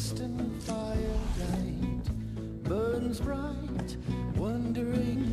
distant firelight burns bright, wondering